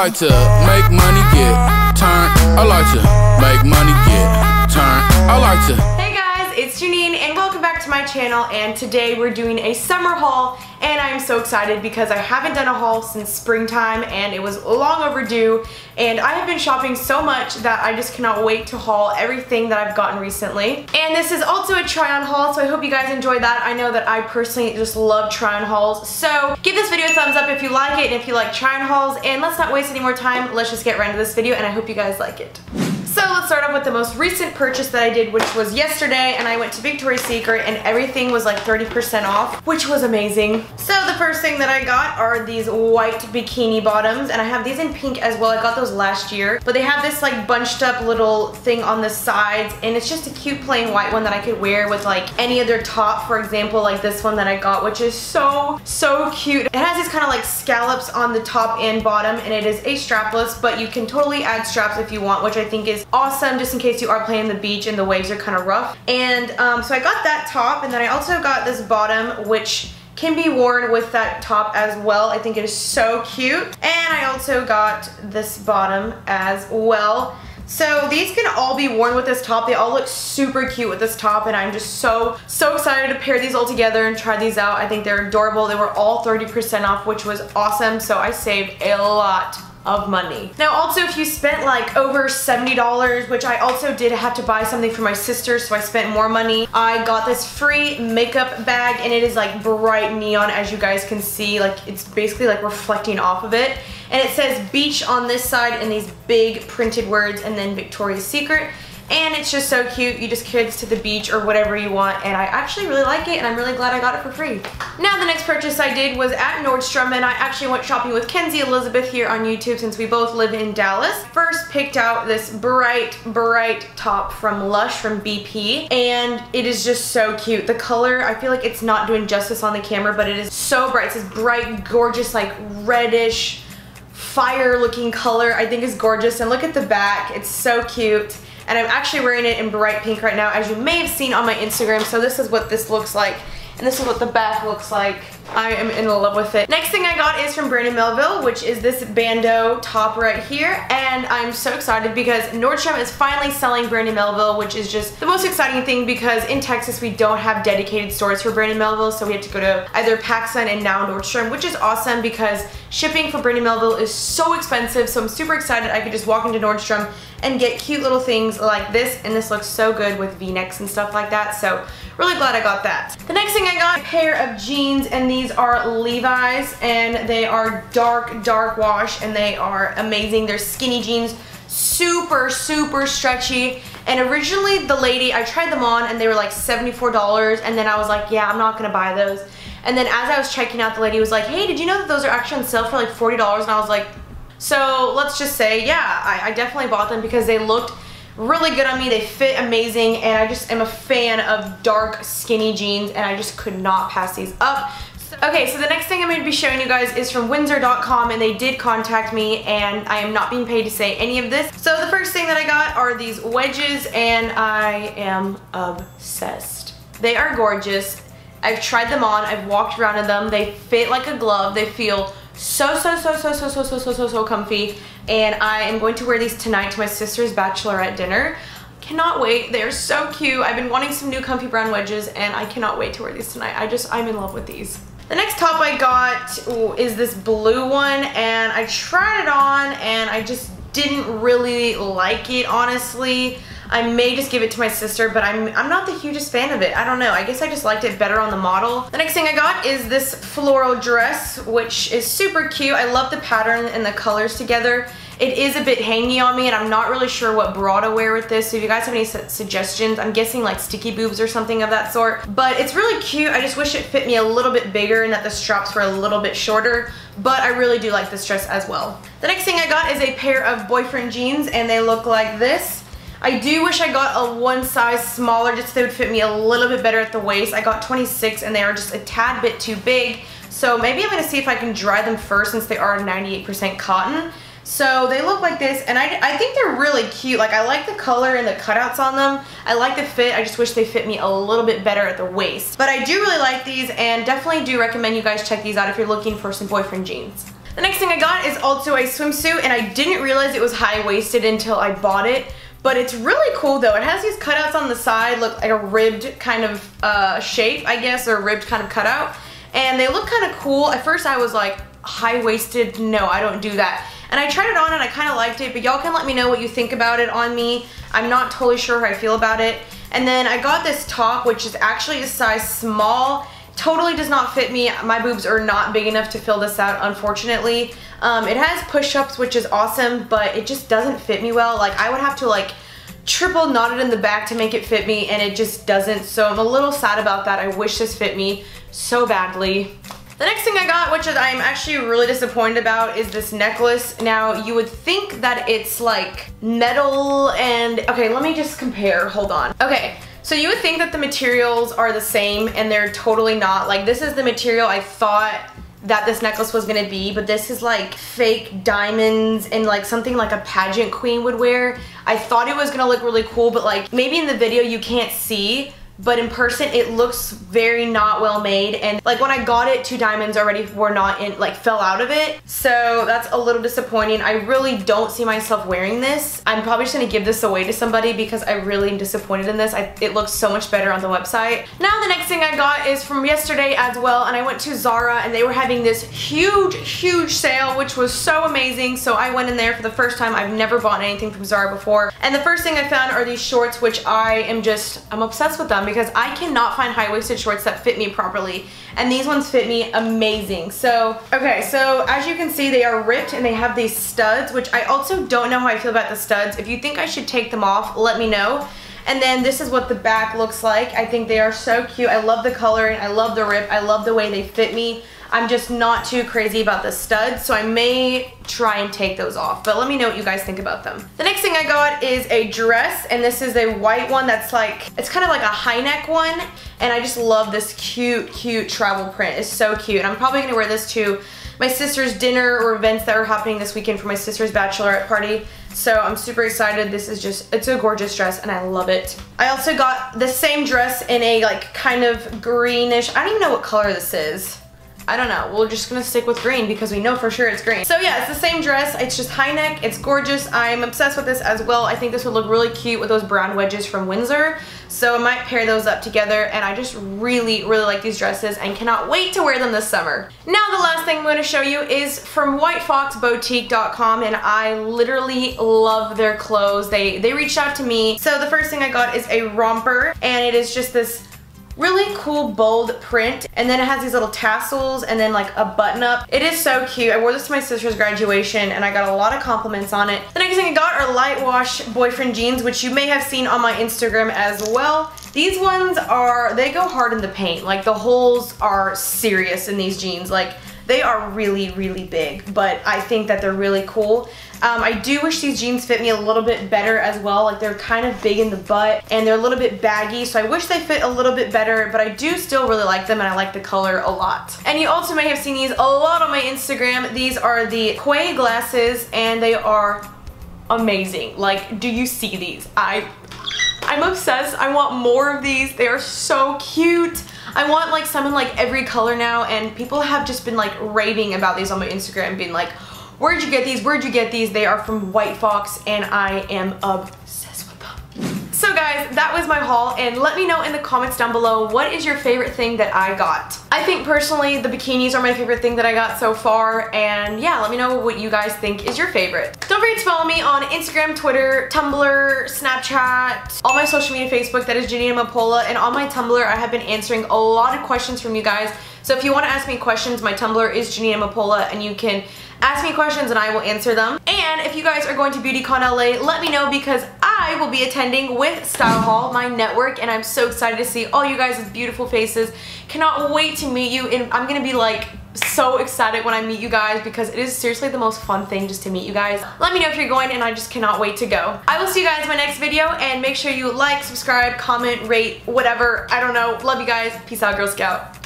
like to make money get turned. I like to make money get turned. I like to. Hey guys, it's Jeanine my channel and today we're doing a summer haul and I'm so excited because I haven't done a haul since springtime and it was long overdue and I have been shopping so much that I just cannot wait to haul everything that I've gotten recently. And this is also a try on haul so I hope you guys enjoyed that. I know that I personally just love try on hauls so give this video a thumbs up if you like it and if you like try on hauls and let's not waste any more time. Let's just get right into this video and I hope you guys like it. Start off with the most recent purchase that I did, which was yesterday, and I went to Victoria's Secret, and everything was like 30% off, which was amazing. So the first thing that I got are these white bikini bottoms, and I have these in pink as well. I got those last year, but they have this like bunched up little thing on the sides, and it's just a cute plain white one that I could wear with like any other top, for example, like this one that I got, which is so, so cute. It has these kind of like scallops on the top and bottom, and it is a strapless, but you can totally add straps if you want, which I think is awesome just in case you are playing the beach and the waves are kind of rough. And um, so I got that top and then I also got this bottom which can be worn with that top as well. I think it is so cute. And I also got this bottom as well. So these can all be worn with this top. They all look super cute with this top and I'm just so, so excited to pair these all together and try these out. I think they're adorable. They were all 30% off, which was awesome. So I saved a lot of money. Now also if you spent like over $70, which I also did have to buy something for my sister so I spent more money, I got this free makeup bag and it is like bright neon as you guys can see. Like it's basically like reflecting off of it. And it says beach on this side in these big printed words and then Victoria's Secret and it's just so cute. You just this to the beach or whatever you want and I actually really like it and I'm really glad I got it for free. Now the next purchase I did was at Nordstrom and I actually went shopping with Kenzie Elizabeth here on YouTube since we both live in Dallas. First picked out this bright, bright top from Lush from BP and it is just so cute. The color, I feel like it's not doing justice on the camera but it is so bright. It's this bright, gorgeous, like reddish, fire looking color I think is gorgeous and look at the back. It's so cute and I'm actually wearing it in bright pink right now as you may have seen on my Instagram so this is what this looks like and this is what the back looks like. I am in love with it. Next thing I got is from Brandy Melville, which is this bandeau top right here. And I'm so excited because Nordstrom is finally selling Brandy Melville, which is just the most exciting thing because in Texas we don't have dedicated stores for Brandy Melville. So we have to go to either PacSun and now Nordstrom, which is awesome because shipping for Brandy Melville is so expensive. So I'm super excited I could just walk into Nordstrom and get cute little things like this. And this looks so good with v-necks and stuff like that. So really glad I got that. The next thing I got, a pair of jeans and these are Levi's and they are dark, dark wash and they are amazing. They're skinny jeans, super, super stretchy. And originally the lady, I tried them on and they were like $74 and then I was like, yeah, I'm not gonna buy those. And then as I was checking out, the lady was like, hey, did you know that those are actually on sale for like $40? And I was like, so let's just say, yeah, I, I definitely bought them because they looked really good on me. They fit amazing and I just am a fan of dark skinny jeans and I just could not pass these up. Okay, so the next thing I'm going to be showing you guys is from Windsor.com and they did contact me and I am not being paid to say any of this. So the first thing that I got are these wedges and I am obsessed. They are gorgeous. I've tried them on. I've walked around in them. They fit like a glove. They feel so, so, so, so, so, so, so, so, so, so comfy. And I am going to wear these tonight to my sister's bachelorette dinner. Cannot wait. They're so cute. I've been wanting some new comfy brown wedges and I cannot wait to wear these tonight. I just, I'm in love with these. The next top I got ooh, is this blue one and I tried it on and I just didn't really like it honestly. I may just give it to my sister, but I'm, I'm not the hugest fan of it. I don't know. I guess I just liked it better on the model. The next thing I got is this floral dress, which is super cute. I love the pattern and the colors together. It is a bit hangy on me and I'm not really sure what bra to wear with this. So if you guys have any su suggestions, I'm guessing like sticky boobs or something of that sort. But it's really cute. I just wish it fit me a little bit bigger and that the straps were a little bit shorter. But I really do like this dress as well. The next thing I got is a pair of boyfriend jeans and they look like this. I do wish I got a one size smaller just so they would fit me a little bit better at the waist. I got 26 and they are just a tad bit too big. So maybe I'm to see if I can dry them first since they are 98% cotton. So they look like this and I, I think they're really cute. Like I like the color and the cutouts on them. I like the fit. I just wish they fit me a little bit better at the waist. But I do really like these and definitely do recommend you guys check these out if you're looking for some boyfriend jeans. The next thing I got is also a swimsuit and I didn't realize it was high-waisted until I bought it. But it's really cool though. It has these cutouts on the side, look like a ribbed kind of uh, shape, I guess, or ribbed kind of cutout. And they look kind of cool. At first I was like, high-waisted, no, I don't do that. And I tried it on and I kind of liked it, but y'all can let me know what you think about it on me. I'm not totally sure how I feel about it. And then I got this top, which is actually a size small. Totally does not fit me. My boobs are not big enough to fill this out, unfortunately. Um, it has push-ups, which is awesome, but it just doesn't fit me well. Like, I would have to, like, triple knot it in the back to make it fit me, and it just doesn't. So I'm a little sad about that. I wish this fit me so badly. The next thing I got, which is I'm actually really disappointed about, is this necklace. Now, you would think that it's like metal and, okay, let me just compare, hold on. Okay, so you would think that the materials are the same and they're totally not. Like this is the material I thought that this necklace was gonna be, but this is like fake diamonds and like something like a pageant queen would wear. I thought it was gonna look really cool, but like maybe in the video you can't see, but in person it looks very not well made. And like when I got it two diamonds already were not in like fell out of it. So that's a little disappointing. I really don't see myself wearing this. I'm probably just gonna give this away to somebody because I really am disappointed in this. I, it looks so much better on the website. Now the next thing I got is from yesterday as well and I went to Zara and they were having this huge huge sale which was so amazing. So I went in there for the first time. I've never bought anything from Zara before. And the first thing I found are these shorts which I am just I'm obsessed with them because I cannot find high-waisted shorts that fit me properly. And these ones fit me amazing. So, okay, so as you can see, they are ripped and they have these studs, which I also don't know how I feel about the studs. If you think I should take them off, let me know. And then this is what the back looks like. I think they are so cute. I love the coloring. I love the rip. I love the way they fit me. I'm just not too crazy about the studs, so I may try and take those off. But let me know what you guys think about them. The next thing I got is a dress, and this is a white one that's like, it's kind of like a high neck one, and I just love this cute, cute travel print. It's so cute, and I'm probably gonna wear this to my sister's dinner or events that are happening this weekend for my sister's bachelorette party. So I'm super excited. This is just, it's a gorgeous dress and I love it. I also got the same dress in a like kind of greenish, I don't even know what color this is. I don't know. We're just gonna stick with green because we know for sure it's green. So yeah, it's the same dress. It's just high neck. It's gorgeous. I'm obsessed with this as well. I think this would look really cute with those brown wedges from Windsor. So I might pair those up together and I just really, really like these dresses and cannot wait to wear them this summer. Now the last thing I'm to show you is from whitefoxboutique.com and I literally love their clothes. They, they reached out to me. So the first thing I got is a romper and it is just this really cool bold print and then it has these little tassels and then like a button up. It is so cute. I wore this to my sister's graduation and I got a lot of compliments on it. The next thing I got are light wash boyfriend jeans which you may have seen on my Instagram as well. These ones are, they go hard in the paint. Like the holes are serious in these jeans. Like they are really, really big, but I think that they're really cool. Um, I do wish these jeans fit me a little bit better as well. Like they're kind of big in the butt and they're a little bit baggy, so I wish they fit a little bit better, but I do still really like them and I like the color a lot. And you also may have seen these a lot on my Instagram. These are the Quay glasses and they are amazing. Like, do you see these? I I'm obsessed. I want more of these. They are so cute. I want like some in like every color now and people have just been like raving about these on my Instagram being like, where'd you get these? Where'd you get these? They are from White Fox and I am obsessed. So guys, that was my haul and let me know in the comments down below what is your favorite thing that I got. I think personally the bikinis are my favorite thing that I got so far and yeah, let me know what you guys think is your favorite. Don't forget to follow me on Instagram, Twitter, Tumblr, Snapchat, all my social media, Facebook, that is Jeanine Amapola, and on my Tumblr I have been answering a lot of questions from you guys. So if you want to ask me questions, my Tumblr is Jeanine Amapola and you can ask me questions and I will answer them. And if you guys are going to BeautyCon LA, let me know because I will be attending with StyleHaul, my network, and I'm so excited to see all you guys' beautiful faces. Cannot wait to meet you and I'm gonna be like so excited when I meet you guys because it is seriously the most fun thing just to meet you guys. Let me know if you're going and I just cannot wait to go. I will see you guys in my next video and make sure you like, subscribe, comment, rate, whatever. I don't know. Love you guys. Peace out, Girl Scout.